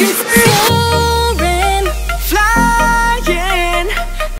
can feel